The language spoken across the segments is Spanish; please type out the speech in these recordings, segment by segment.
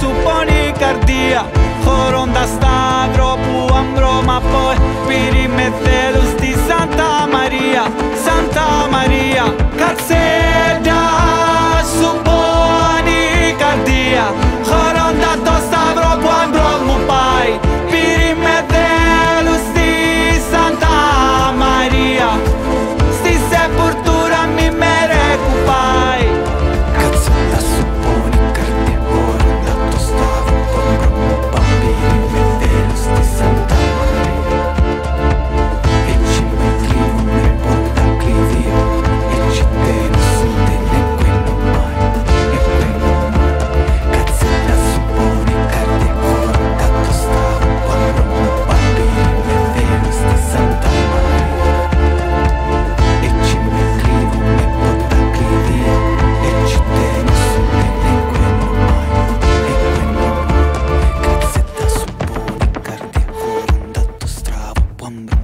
su ponicardia Joronda stavro pu ambroma poi Pirime Santa Maria Santa Maria Cazze Cuando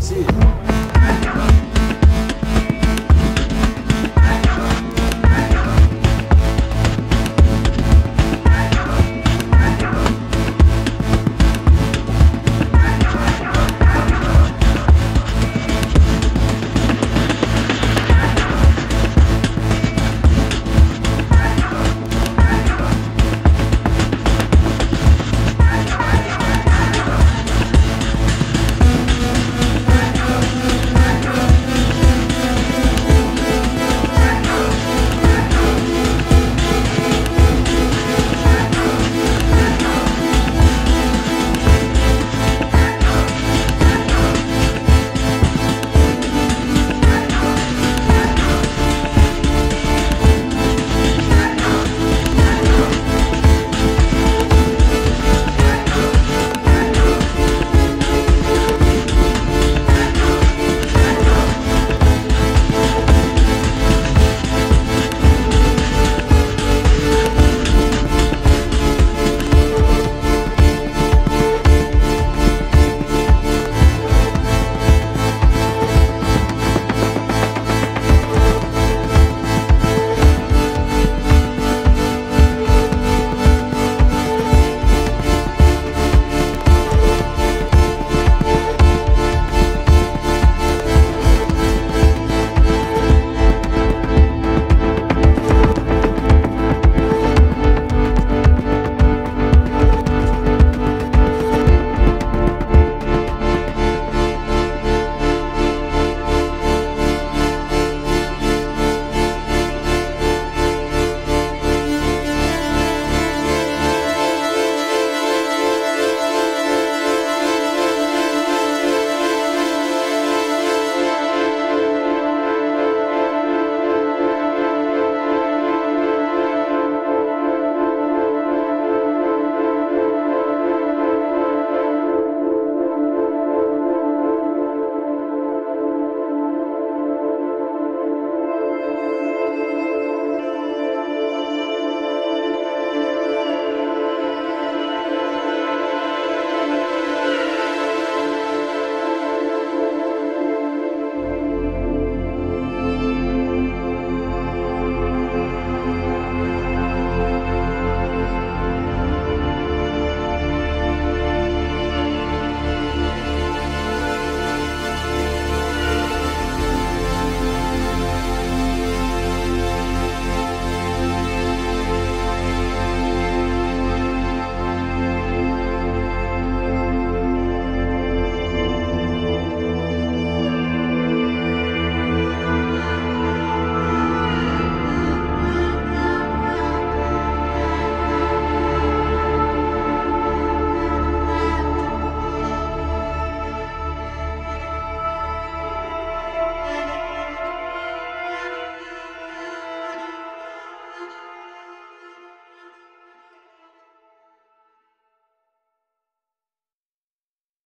Sim.